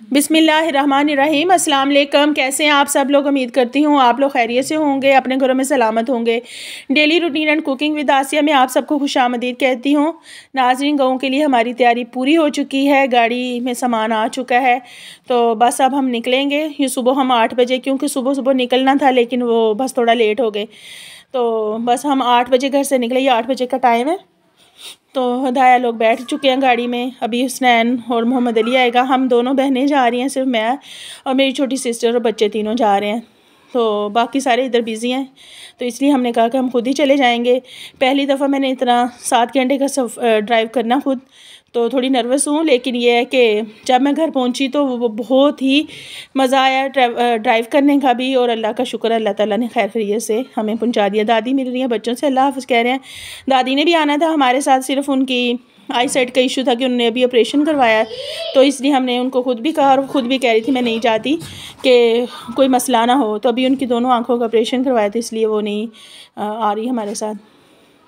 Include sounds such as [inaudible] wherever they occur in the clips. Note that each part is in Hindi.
बिसमीम अस्सलाम कैसे हैं आप सब लोग? उम्मीद करती हूँ आप लोग खैरियत से होंगे, अपने घरों में सलामत होंगे। Daily routine and cooking with Asiya में आप सबको खुश आमदीद कहती हूँ। नाजरीन गाँव के लिए हमारी तैयारी पूरी हो चुकी है। गाड़ी में सामान आ चुका है। तो बस अब हम निकलेंगे। ये सुबह हम आठ बजे, क्योंकि सुबह सुबह निकलना था, लेकिन वो बस थोड़ा लेट हो गए तो बस हम आठ बजे घर से निकले। ये आठ बजे का टाइम है। तो हदाया लोग बैठ चुके हैं गाड़ी में। अभी हुसनैन और मोहम्मद अली आएगा। हम दोनों बहनें जा रही हैं, सिर्फ़ मैं और मेरी छोटी सिस्टर और बच्चे तीनों जा रहे हैं। तो बाकी सारे इधर बिज़ी हैं। तो इसलिए हमने कहा कि हम खुद ही चले जाएँगे। पहली दफ़ा मैंने इतना सात घंटे का सफ ड्राइव करना खुद। तो थोड़ी नर्वस हूँ, लेकिन ये है कि जब मैं घर पहुँची तो वो बहुत ही मज़ा आया ड्राइव करने का भी और अल्लाह का शुक्र, अल्लाह ताला ने खैर खरीत से हमें पहुँचा दिया। दादी मिल रही है बच्चों से, अल्लाह हाफ़ कह रहे हैं, दादी ने भी आना था, हमारे साथ सिर्फ़ उनकी आई साइड का इशू था कि उन्होंने अभी ऑपरेशन करवाया तो इसलिए हमने उनको खुद भी कहा और ख़ुद भी कह रही थी, मैं नहीं चाहती कि कोई मसला ना हो। तो अभी उनकी दोनों आँखों का ऑपरेशन करवाया था, इसलिए वो नहीं आ रही हमारे साथ।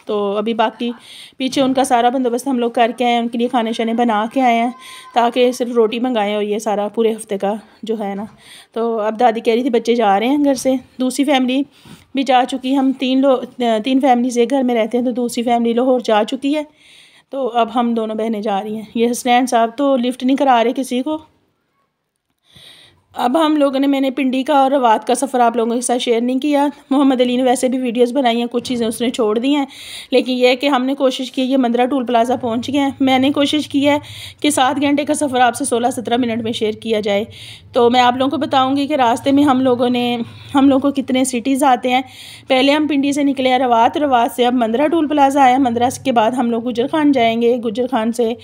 तो अभी बाकी पीछे उनका सारा बंदोबस्त हम लोग करके आए हैं, उनके लिए खाने शाने बना के आए हैं, ताकि सिर्फ़ रोटी मंगाएँ और ये सारा पूरे हफ़्ते का जो है ना। तो अब दादी कह रही थी बच्चे जा रहे हैं घर से, दूसरी फैमिली भी जा चुकी हम तीन लोग तीन फैमिली से घर में रहते हैं तो दूसरी फैमिली लाहौर जा चुकी है। तो अब हम दोनों बहनें जा रही हैं। ये हसनैन साहब तो लिफ्ट नहीं करा रहे किसी को अब हम लोगों ने, मैंने पिंडी का और रवात का सफ़र आप लोगों के साथ शेयर नहीं किया। मोहम्मद अली ने वैसे भी वीडियोस बनाई हैं, कुछ चीज़ें उसने छोड़ दी हैं। लेकिन यह है कि हमने कोशिश की, ये मंदरा टूल प्लाज़ा पहुँच गए हैं। मैंने कोशिश की है कि सात घंटे का सफ़र आपसे सोलह सत्रह मिनट में शेयर किया जाए। तो मैं आप लोगों को बताऊँगी कि रास्ते में हम लोगों ने, हम लोगों को कितने सिटीज़ आते हैं। पहले हम पिंडी से निकले हैं रवात। रवात से अब मंदरा टूल प्लाज़ा आया मंदरा के बाद हम लोग गुजर खान जाएँगे। गुजर खान से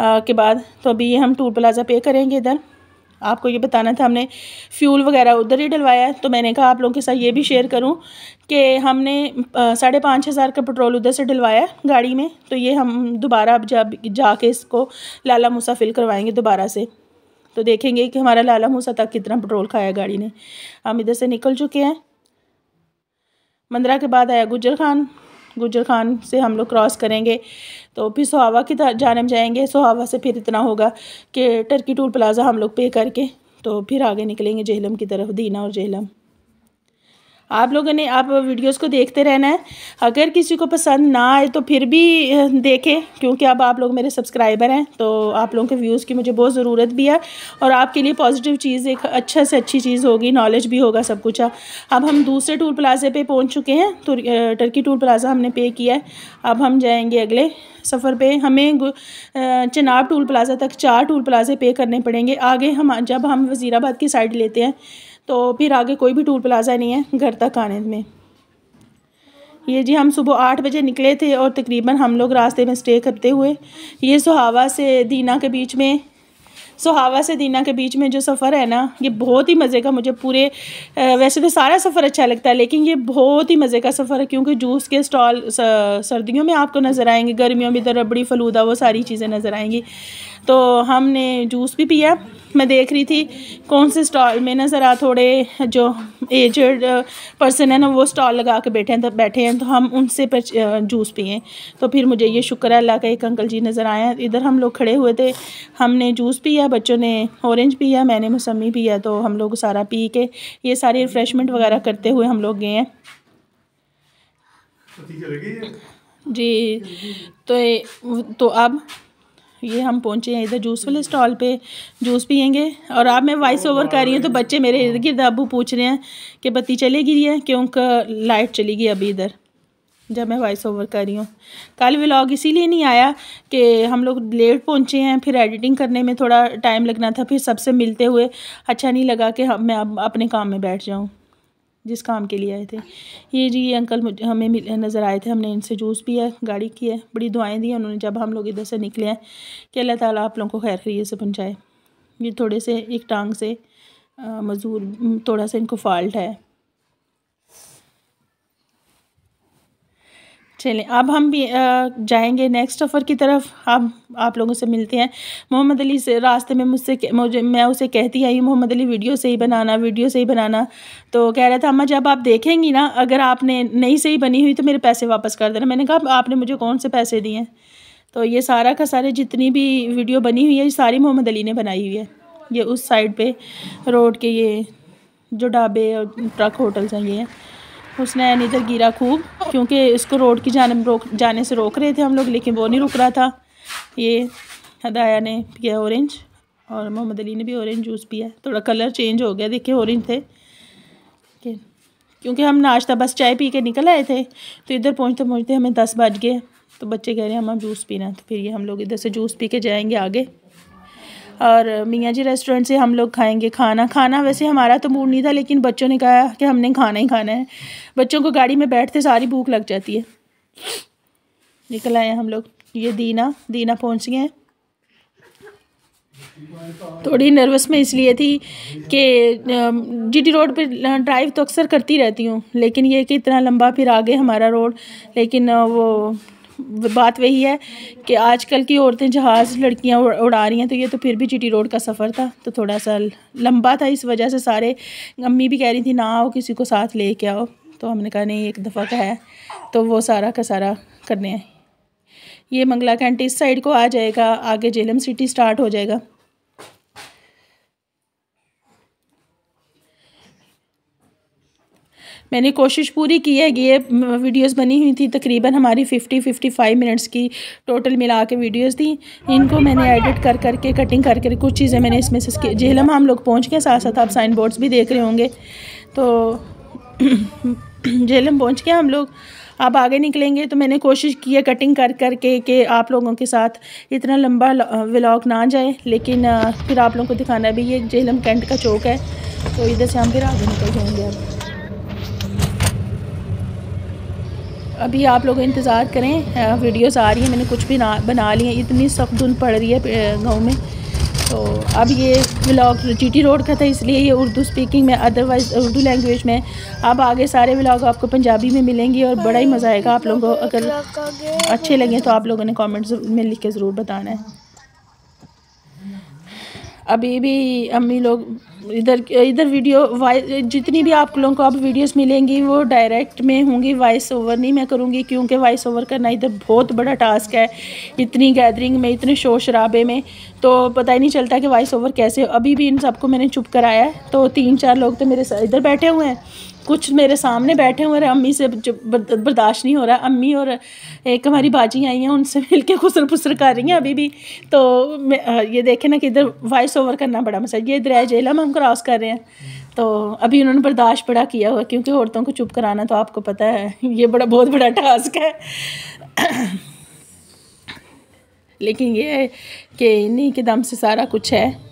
के बाद तो अभी हम टूल प्लाज़ा पे करेंगे इधर। आपको ये बताना था, हमने फ्यूल वगैरह उधर ही डलवाया तो मैंने कहा आप लोगों के साथ ये भी शेयर करूँ कि हमने साढ़े पाँच हज़ार का पेट्रोल उधर से डलवाया गाड़ी में तो ये हम दोबारा अब जब जाके इसको लाला मूसा फिल करवाएँगे दोबारा से तो देखेंगे कि हमारा लाला मूसा तक कितना पेट्रोल खाया गाड़ी ने। हम इधर से निकल चुके हैं। मंदरा के बाद आया गुजर खान। गुजर खान से हम लोग क्रॉस करेंगे। तो फिर सुहावा की में जाएँगे? सुहावा से फिर इतना होगा कि टर्की टूल प्लाज़ा हम लोग पे करके तो फिर आगे निकलेंगे जेहलम की तरफ़, दीना और जेहलम। आप लोगों ने, आप वीडियोस को देखते रहना है। अगर किसी को पसंद ना आए तो फिर भी देखें, क्योंकि अब आप लोग मेरे सब्सक्राइबर हैं तो आप लोगों के व्यूज़ की मुझे बहुत ज़रूरत भी है। और आपके लिए पॉजिटिव चीज़ एक अच्छा से अच्छी चीज़ होगी नॉलेज भी होगा सब कुछ। अब हम दूसरे टूल प्लाजे पर पहुँच चुके हैं टर्की टूल प्लाजा हमने पे किया है। अब हम जाएँगे अगले सफ़र पे। हमें चनाब टूल प्लाज़ा तक चार टूल प्लाजे पे करने पड़ेंगे। आगे हम, जब हम वज़ीराबाद की साइड लेते हैं तो फिर आगे कोई भी टूल प्लाज़ा नहीं है घर तक आने में। ये जी, हम सुबह आठ बजे निकले थे और तकरीबन हम लोग रास्ते में स्टे करते हुए, ये सुहावा से दीना के बीच में, सुहावा से दीना के बीच में जो सफ़र है ना, ये बहुत ही मज़े का मुझे पूरे वैसे तो सारा सफ़र अच्छा लगता है, लेकिन ये बहुत ही मज़े का सफ़र है, क्योंकि जूस के स्टॉल सर्दियों में आपको नज़र आएँगे, गर्मियों में इधर रबड़ी, फलूदा, वो सारी चीज़ें नज़र आएँगी। तो हमने जूस भी पिया। मैं देख रही थी कौन से स्टॉल में ना ज़रा थोड़े जो एजड पर्सन है ना वो स्टॉल लगा के बैठे हैं तो बैठे हैं तो हम उनसे पर जूस पिए। तो फिर मुझे ये शुक्र है अल्लाह का एक अंकल जी नज़र आया इधर हम लोग खड़े हुए थे हमने जूस पिया बच्चों ने ऑरेंज पिया मैंने मौसमी पिया तो हम लोग सारा पी के ये सारी रिफ़्रेशमेंट वगैरह करते हुए हम लोग गए हैं। जी तो तो अब ये हम पहुँचे हैं इधर जूस वाले स्टॉल पे। जूस पियेंगे। और आप मैं वॉइस ओवर कर रही हूँ तो बच्चे मेरे इर्द गिर्द अबू पूछ रहे हैं कि बत्ती चलेगी है क्योंकि लाइट चली गई अभी इधर। जब मैं वॉइस ओवर कर रही हूँ। कल व्लॉग इसीलिए नहीं आया कि हम लोग लेट पहुँचे हैं, फिर एडिटिंग करने में थोड़ा टाइम लगना था, फिर सबसे मिलते हुए अच्छा नहीं लगा कि मैं अब अपने काम में बैठ जाऊँ। जिस काम के लिए आए थे। ये जी ये अंकल हमें नज़र आए थे, हमने इनसे जूस पिया, गाड़ी की है, बड़ी दुआएँ दी उन्होंने, जब हम लोग इधर से निकले हैं कि अल्लाह ताला आप लोगों को खैर खरीय से पहुँचाए। ये थोड़े से एक टांग से मज़दूर थोड़ा सा इनको फॉल्ट है। चलें अब हम भी जाएँगे नेक्स्ट सफ़र की तरफ़। अब आप लोगों से मिलते हैं। मोहम्मद अली से रास्ते में मुझसे मुझे, मैं उसे कहती आई, मोहम्मद अली, वीडियो से ही बनाना, वीडियो से ही बनाना। तो कह रहा था, अम्मा, जब आप देखेंगी ना, अगर आपने नहीं सही बनी हुई तो मेरे पैसे वापस कर देना। मैंने कहा आपने मुझे कौन से पैसे दिए हैं? तो ये सारा का सारे जितनी भी वीडियो बनी हुई है, ये सारी मोहम्मद अली ने बनाई हुई है। ये उस साइड पे रोड के ये जो ढाबे और ट्रक होटल्स हैं, ये उसने इधर गिरा खूब, क्योंकि इसको रोड की जाने, रोक, जाने से रोक रहे थे हम लोग, लेकिन वो नहीं रुक रहा था। ये हदाया ने पिया ऑरेंज और मोहम्मद अली ने भी ऑरेंज जूस पिया। थोड़ा कलर चेंज हो गया देखिए ऑरेंज थे। क्योंकि हम नाश्ता, बस चाय पी के निकल आए थे तो इधर पहुँचते पहुँचते हमें दस बज गए। तो बच्चे कह रहे हैं, हम जूस पीना तो फिर ये हम लोग इधर से जूस पी के जाएँगे आगे। और मियाँ जी रेस्टोरेंट से हम लोग खाएँगे खाना। खाना वैसे हमारा तो मूड नहीं था, लेकिन बच्चों ने कहा कि हमने खाना ही खाना है। बच्चों को गाड़ी में बैठते सारी भूख लग जाती है। निकल आए हम लोग। ये दीना दीना पहुँच गए हैं। थोड़ी नर्वस में इसलिए थी कि जीटी रोड पे ड्राइव तो अक्सर करती रहती हूँ, लेकिन ये कि इतना लंबा फिर आगे हमारा रोड लेकिन वो बात वही है कि आजकल की औरतें जहाज़ लड़कियाँ उड़ा रही हैं तो ये तो फिर भी जीटी रोड का सफ़र था तो थोड़ा सा लंबा था इस वजह से सारे अम्मी भी कह रही थी, ना आओ, किसी को साथ ले के आओ। तो हमने कहा, नहीं, एक दफ़ा का है। तो वो सारा का सारा करने हैं ये मंगला कैंट इस साइड को आ जाएगा, आगे जेलम सिटी स्टार्ट हो जाएगा। मैंने कोशिश पूरी की है कि ये वीडियोस बनी हुई थी, तकरीबन हमारी फ़िफ्टी फ़िफ्टी फाइव मिनट्स की टोटल मिला के वीडियोस थी। इनको मैंने एडिट कर, करके कटिंग कर करके कुछ चीज़ें मैंने इसमें से जेहलम हम लोग पहुँच गए साथ साथ आप साइन बोर्ड्स भी देख रहे होंगे। तो [clears throat] जेहलम पहुँच गए हम लोग। अब आगे निकलेंगे तो मैंने कोशिश की है कटिंग कर कर के, कि आप लोगों के साथ इतना लंबा व्लॉग ना जाए। लेकिन फिर आप लोगों को दिखाना भी, ये जेहलम कैंट का चौक है। तो इधर से हम फिर आगे निकल जाएँगे अब। अभी आप लोग इंतज़ार करें वीडियोस आ रही हैं मैंने कुछ भी ना बना ली है इतनी सख्त धुंध पड़ रही है गाँव में। तो अब ये व्लॉग जीटी रोड का था इसलिए ये उर्दू स्पीकिंग में अदरवाइज़ उर्दू लैंग्वेज में। अब आगे सारे व्लॉग आपको पंजाबी में मिलेंगे और बड़ा ही मज़ा आएगा आप लोगों को। अगर अच्छे लगे तो आप लोगों ने कॉमेंट्स में लिख के ज़रूर बताना है। अभी भी अम्मी लोग इधर इधर वीडियो जितनी भी आप लोगों को अब वीडियोस मिलेंगी, वो डायरेक्ट में होंगी वॉइस ओवर नहीं मैं करूँगी, क्योंकि वॉइस ओवर करना इधर बहुत बड़ा टास्क है, इतनी गैदरिंग में, इतने शोर शराबे में। तो पता ही नहीं चलता कि वॉइस ओवर कैसे अभी भी इन सबको मैंने चुप कराया है तो तीन चार लोग तो मेरे इधर बैठे हुए हैं। कुछ मेरे सामने बैठे हुए हैं अम्मी से बर्दाश्त नहीं हो रहा। अम्मी और एक हमारी बाजी आई हैं, उनसे मिल के खुसर फुसर कर रही हैं अभी भी। तो ये देखें ना कि इधर वॉइस ओवर करना बड़ा मसा ये दरिया जेलम हम क्रॉस कर रहे हैं। तो अभी उन्होंने बर्दाश्त बड़ा किया हुआ क्योंकि औरतों को चुप कराना तो आपको पता है, ये बड़ा, बहुत बड़ा टास्क है। लेकिन ये है कि इन्हीं के दम से सारा कुछ है।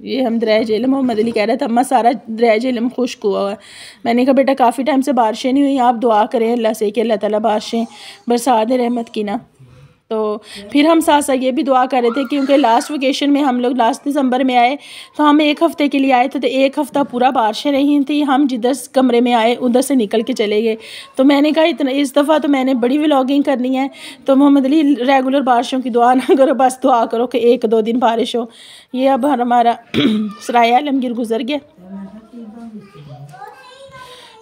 ये हम दरिया इलम मोहम्मद अली कह रहे थे, अम्मा सारा दरिया इलम खुश्क हुआ है। मैंने कहा, बेटा, काफ़ी टाइम से बारिशें नहीं हुई, आप दुआ करें, अल्लाह से कि अल्लाह ताला बारिशें, बरसात रहमत की ना। तो फिर हम साथ साथ ये भी दुआ कर रहे थे क्योंकि लास्ट वेकेशन में हम लोग लास्ट दिसंबर में आए तो हम एक हफ़्ते के लिए आए थे तो एक हफ़्ता पूरा बारिशें रही थी, हम जिधर कमरे में आए, उधर से निकल के चले गए। तो मैंने कहा, इतना, इस दफ़ा तो मैंने बड़ी व्लॉगिंग करनी है तो मोहम्मद अली रेगुलर बारिशों की दुआ ना करो, बस दुआ करो कि एक दो दिन बारिश हो। ये अब हमारा [clears throat] सराय आलमगीर गुजर गया।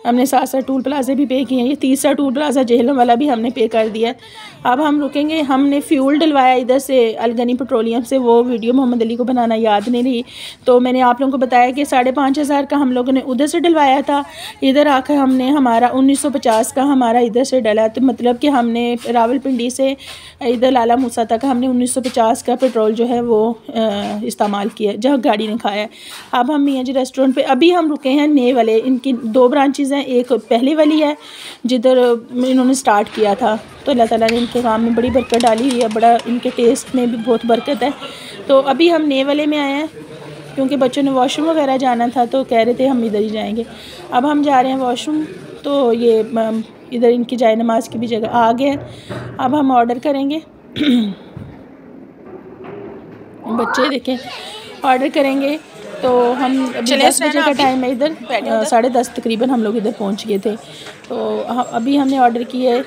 हमने सात सात टूल प्लाजे भी पे किए हैं। ये तीसरा टूल प्लाजा जेहलम वाला भी हमने पे कर दिया अब हम रुकेंगे, हमने फ्यूल डलवाया इधर से अलगनी पेट्रोलियम से, वो वीडियो मोहम्मद अली को बनाना याद नहीं रही। तो मैंने आप लोगों को बताया कि साढ़े पाँच हज़ार का हम लोगों ने उधर से डलवाया था। इधर आकर हमने हमारा उन्नीस सौ पचास का हमारा इधर से डला। तो मतलब कि हमने रावलपिंडी से इधर लाला मूसा तक हमने उन्नीस सौ पचास का पेट्रोल जो है वो इस्तेमाल किया जहाँ गाड़ी ने खाया अब हम मियाँ जी रेस्टोरेंट पर अभी हम रुके हैं नए वाले इनकी दो ब्रांचेज़ हैं, एक पहली वाली है, जिधर इन्होंने स्टार्ट किया था। तो अल्लाह ताला ने इनके काम में बड़ी बरकत डाली हुई है, बड़ा इनके टेस्ट में भी बहुत बरकत है। तो अभी हम नए वाले में आए हैं, क्योंकि बच्चों ने वॉशरूम वगैरह जाना था तो कह रहे थे हम इधर ही जाएँगे। अब हम जा रहे हैं वॉशरूम तो ये इधर इनकी जाए नमाज़ की भी जगह आ गए अब हम ऑर्डर करेंगे। [clears throat] बच्चे देखें ऑर्डर करेंगे। तो हम दस बजे का टाइम है इधर। साढ़े दस तकरीबन हम लोग इधर पहुँच गए थे। तो अभी हमने ऑर्डर किया है।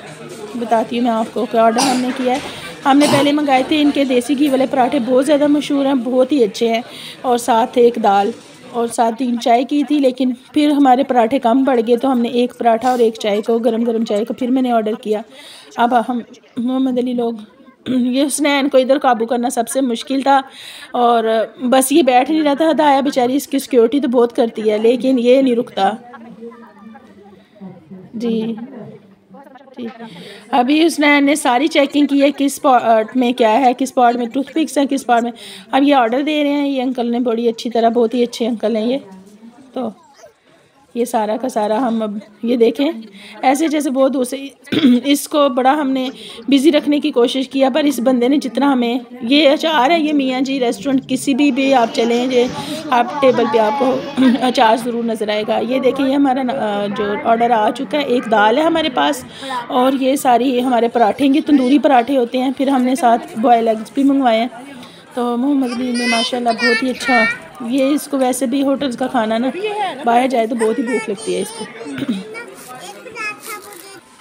बताती हूँ मैं आपको क्या ऑर्डर हमने किया है। हमने पहले मंगाए थे इनके देसी घी वाले पराठे। बहुत ज़्यादा मशहूर हैं बहुत ही अच्छे हैं। और साथ एक दाल और साथ तीन चाय की थी लेकिन फिर हमारे पराठे कम पड़ गए तो हमने एक पराठा और एक चाय को गरम गरम चाय को फिर मैंने ऑर्डर किया। अब हम मोहम्मद अली लोग हुसनैन को इधर काबू करना सबसे मुश्किल था और बस ये बैठ नहीं रहा था हदाया बेचारी इसकी सिक्योरिटी तो बहुत करती है, लेकिन ये नहीं रुकता। जी। अभी उसने ने सारी चेकिंग की है, किस स्पॉट में क्या है, किस स्पॉट में टूथपिक्स हैं, किस स्पॉट में। अब ये ऑर्डर दे रहे हैं, ये अंकल ने बड़ी अच्छी तरह, बहुत ही अच्छे अंकल हैं ये। तो ये सारा का सारा हम अब ये देखें। ऐसे जैसे बहुत उसे [clears throat] इसको बड़ा हमने बिज़ी रखने की कोशिश किया, पर इस बंदे ने जितना हमें ये अचार है, ये मियाँ जी रेस्टोरेंट किसी भी भी आप चलें, ये आप टेबल पे आपको [clears throat] अचार ज़रूर नज़र आएगा। ये देखें, ये हमारा जो ऑर्डर आ चुका है, एक दाल है हमारे पास, और ये सारी हमारे पराठे ये तंदूरी पराठे होते हैं, फिर हमने साथ बॉयल एग्स भी मंगवाए हैं। तो मोहम्मद ने माशाल्लाह बहुत ही अच्छा ये इसको वैसे भी होटल्स का खाना ना बाहर जाए तो बहुत ही भूख लगती है इसको।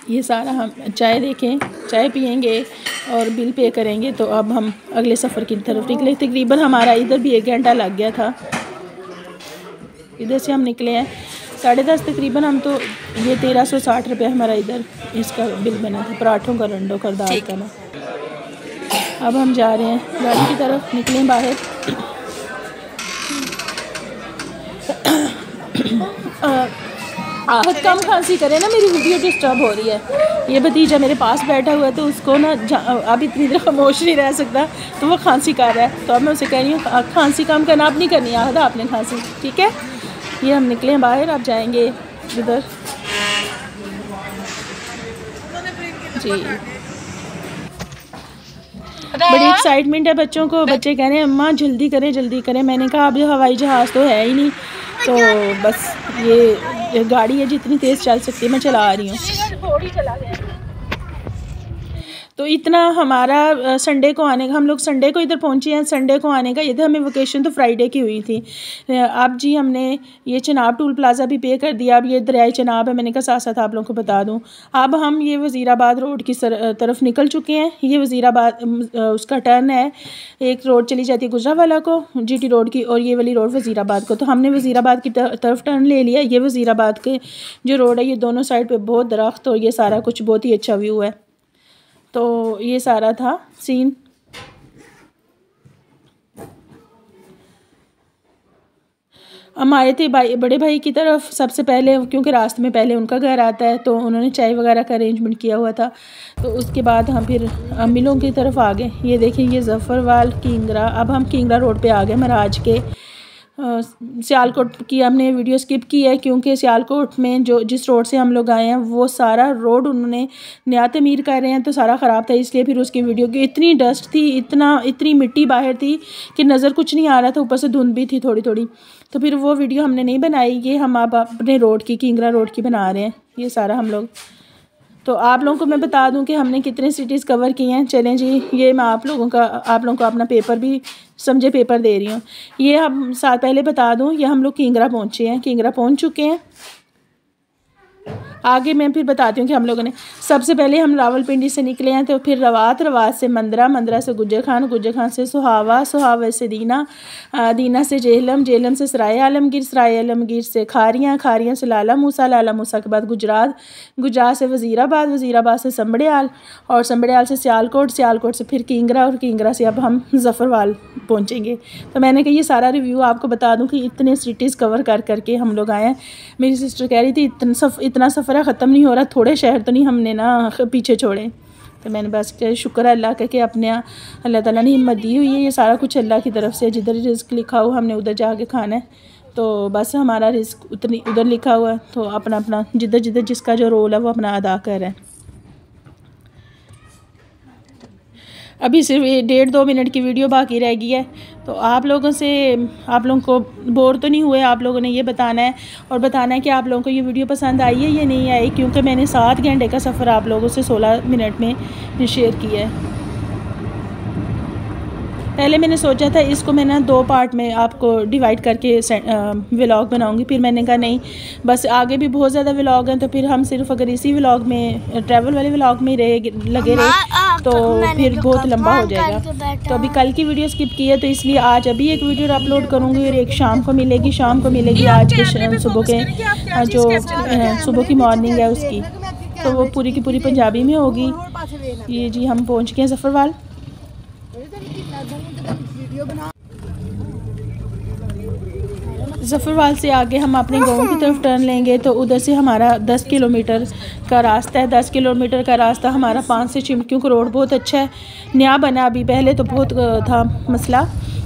ये सारा हम चाय देखें चाय पियेंगे और बिल पे करेंगे तो अब हम अगले सफ़र की तरफ़ निकले। तकरीबन हमारा इधर भी एक घंटा लग गया था। इधर से हम निकले हैं। साढ़े दस तकरीबन हम तो ये तेरह सौ साठ रुपये हमारा इधर इसका बिल बना था पराठों का रंडों का दाल का ना। अब हम जा रहे हैं गाड़ी की तरफ़ निकले बाहर। आहत कम खांसी करे ना मेरी वीडियो डिस्टर्ब हो रही है। ये भतीजा मेरे पास बैठा हुआ है तो उसको ना अब इतनी देर खामोश नहीं रह सकता तो वो खांसी कर रहा है। तो अब मैं उसे कह रही हूँ खांसी कम करना आप नहीं करनी आहत आपने खांसी? ठीक है? ये हम निकले हैं बाहर आप जाएँगे उधर जी। बड़ी एक्साइटमेंट है बच्चों को। बच्चे कह रहे हैं अम्मा जल्दी करें जल्दी करें। मैंने कहा अभी हवाई जहाज़ तो है ही नहीं। तो बस ये गाड़ी है जितनी तेज़ चल सकती है, मैं चला आ रही हूँ। तो इतना हमारा संडे को आने का, हम लोग संडे को इधर पहुँचे हैं संडे को आने का ये हमें वोकेशन तो फ्राइडे की हुई थी। अब जी, हमने ये चनाब टूल प्लाज़ा भी पे कर दिया, अब ये दरियाई चनाब है, मैंने कहा, साथ साथ आप लोगों को बता दूँ। अब हम ये वज़ीराबाद रोड की तरफ़ निकल चुके हैं। ये वज़ीराबाद उसका टर्न है। एक रोड चली जाती है गुजरावाला को जीटी रोड की, और ये वाली रोड वज़ीराबाद को। तो हमने वज़ीराबाद की तरफ़ टर्न ले लिया। ये वज़ीराबाद के जो रोड है, ये दोनों साइड पर बहुत दरख्त और ये सारा कुछ बहुत ही अच्छा व्यू है। तो ये सारा था सीन हम आए थे भाई, बड़े भाई की तरफ़ सबसे पहले, क्योंकि रास्ते में पहले उनका घर आता है तो उन्होंने चाय वगैरह का अरेंजमेंट किया हुआ था। तो उसके बाद हम फिर मिलों की तरफ़ आ गए। ये देखें, ये जफ़रवाल किंगरा। अब हम किंगरा रोड पे आ गए, महाराज के। सियालकोट की हमने वीडियो स्किप की है क्योंकि सियालकोट में जो, जिस रोड से हम लोग आए हैं, वो सारा रोड उन्होंने नया तमीर कर रहे हैं तो सारा ख़राब था, इसलिए फिर उसकी वीडियो की इतनी डस्ट थी, इतना, इतनी मिट्टी बाहर थी कि नज़र कुछ नहीं आ रहा था, ऊपर से धुंध भी थी थोड़ी थोड़ी तो फिर वो वीडियो हमने नहीं बनाई, ये हम अब अपने रोड की, किंगरा रोड की बना रहे हैं, ये सारा हम लोग। तो आप लोगों को मैं बता दूँ कि हमने कितने सिटीज़ कवर किए हैं। चलें जी, ये मैं आप लोगों का, आप लोगों को अपना पेपर भी, समझे पेपर दे रही हूँ। ये हम साथ पहले बता दूँ, ये हम लोग किंगरा पहुँचे हैं। किंगरा पहुँच चुके हैं। आगे मैं फिर बताती हूँ कि हम लोगों ने सबसे पहले हम रावलपिंडी से निकले हैं तो फिर रवात रवात से मंदरा मंदरा से गुजर खान गुजर खान से सुहावा सुहावा से दीना दीना से जेहलम जेहलम से सराय आलमगीर सराय आलमगीर से खारियाँ खारियाँ से लाला मूसा लाला मूसा के बाद गुजरात गुजरात से वज़ीराबाद वज़ीराबाद से संबड़ियाल और संबड़ियाल से सियालकोट सियालकोट से फिर किंगरा और किंगरा से अब हम ज़फ़रवाल पहुँचेंगे। तो मैंने कहा, ये सारा रिव्यू आपको बता दूँ कि इतने सिटीज़ कवर कर, करके हम लोग आए हैं। मेरी सिस्टर कह रही थी, इतना इतना सफ़र सफ़र ख़त्म नहीं हो रहा, थोड़े शहर तो नहीं हमने ना पीछे छोड़े। तो मैंने बस शुक्र है, अल्लाह का कि अपने अल्लाह ताला ने हिम्मत दी हुई है, ये सारा कुछ अल्लाह की तरफ़ से, जिधर रिस्क लिखा हुआ हमने, उधर जाके खाना है। तो बस हमारा रिस्क उतनी, उधर लिखा हुआ है तो अपना अपना, जिधर जिधर जिसका जो रोल है, वो अपना अदा कर रहे हैं। अभी सिर्फ़ डेढ़ दो मिनट की वीडियो बाकी रह गई है। तो आप लोगों से, आप लोगों को बोर तो नहीं हुए? आप लोगों ने ये बताना है और बताना है कि आप लोगों को ये वीडियो पसंद आई है या नहीं आई, क्योंकि मैंने सात घंटे का सफ़र आप लोगों से सोलह मिनट में शेयर किया है। पहले मैंने सोचा था इसको मैं ना दो पार्ट में आपको डिवाइड करके व्लॉग बनाऊँगी। फिर मैंने कहा नहीं बस आगे भी बहुत ज़्यादा व्लॉग हैं तो फिर हम सिर्फ़ अगर इसी व्लॉग में ट्रैवल वाले व्लॉग में रहे लगे रहे तो फिर बहुत लंबा हो जाएगा। तो अभी कल की वीडियो स्किप की है तो इसलिए आज अभी एक वीडियो अपलोड करूँगी और एक शाम को मिलेगी शाम को मिलेगी आज के सुबह के जो सुबह की मॉर्निंग है उसकी। तो वो पूरी की पूरी पंजाबी में होगी। ये जी हम पहुँच गए जफ़रवाल जफ़रवाल से आगे हम अपने गाँव की तरफ़ टर्न लेंगे तो उधर से हमारा दस किलोमीटर का रास्ता है। दस किलोमीटर का रास्ता हमारा पाँच से चिमकियों का रोड बहुत अच्छा है। नया बना अभी पहले तो बहुत था मसला,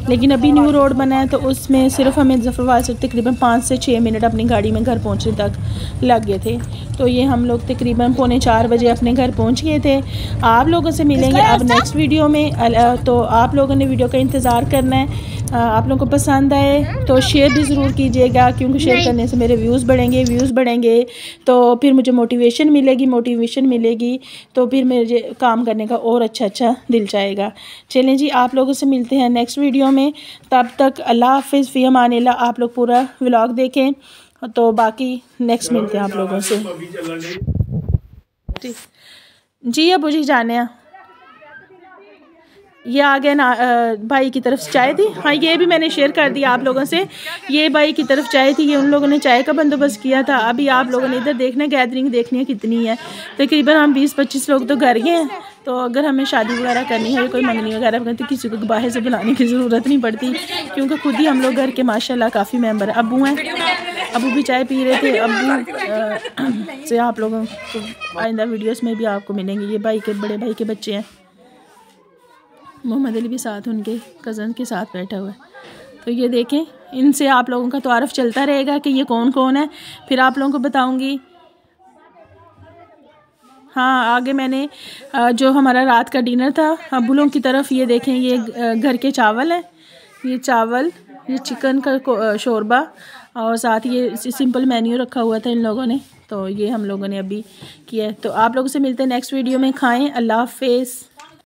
लेकिन अभी न्यू रोड बना है तो उसमें सिर्फ़ हमें जफरवाल से तकरीबन पाँच से छः मिनट अपनी गाड़ी में घर पहुँचने तक लग गए थे। तो ये हम लोग तकरीबन पौने चार बजे अपने घर पहुँच गए थे। आप लोगों से मिलेंगे अब नेक्स्ट वीडियो में। तो आप लोगों ने वीडियो का इंतज़ार करना है। आप लोगों को पसंद आए तो शेयर भी ज़रूर कीजिएगा क्योंकि शेयर करने से मेरे व्यूज़ बढ़ेंगे व्यूज़ बढ़ेंगे। तो फिर मुझे मोटिवेशन मिलेगी मोटिवेशन मिलेगी। तो फिर मेरे काम करने का और अच्छा अच्छा दिल चाहेगा। चलें जी आप लोगों से मिलते हैं नेक्स्ट वीडियो में। तब तक अल्लाह हाफिज़ फ़ी अमान आप लोग पूरा व्लॉग देखें। तो बाकी नेक्स्ट मिलते हैं आप लोगों से। जी अब मुझे जाने हैं। ये आ गया ना भाई की तरफ़ से चाय थी। हाँ ये भी मैंने शेयर कर दिया आप लोगों से। ये भाई की तरफ़ चाय थी ये उन लोगों ने चाय का बंदोबस्त किया था। अभी आप लोगों ने इधर देखना गैदरिंग देखनी है कितनी है। तकरीबन हम बीस पच्चीस लोग तो घर गए हैं। तो अगर हमें शादी वगैरह करनी है कोई मंगनी वगैरह करनी तो किसी को बाहर से बुलाने की ज़रूरत नहीं पड़ती क्योंकि खुद ही हम लोग घर के माशाल्लाह काफ़ी मेंबर अबू हैं। अबू भी चाय पी रहे थे अबू [clears throat] से आप लोगों को आइंदा वीडियोस में भी आपको मिलेंगे। ये भाई के बड़े भाई के बच्चे हैं। मोहम्मद अली भी साथ उनके कज़न के साथ बैठा हुआ है। तो ये देखें इनसे आप लोगों का तारफ़ चलता रहेगा कि ये कौन कौन है। फिर आप लोगों को बताऊँगी। हाँ आगे मैंने जो हमारा रात का डिनर था अबूलों की तरफ़ ये देखें ये घर के चावल है। ये चावल ये चिकन का शोरबा और साथ ये सिंपल मेन्यू रखा हुआ था इन लोगों ने तो ये हम लोगों ने अभी किया है। तो आप लोगों से मिलते हैं नेक्स्ट वीडियो में, खाएँ। अल्लाह हाफिज़।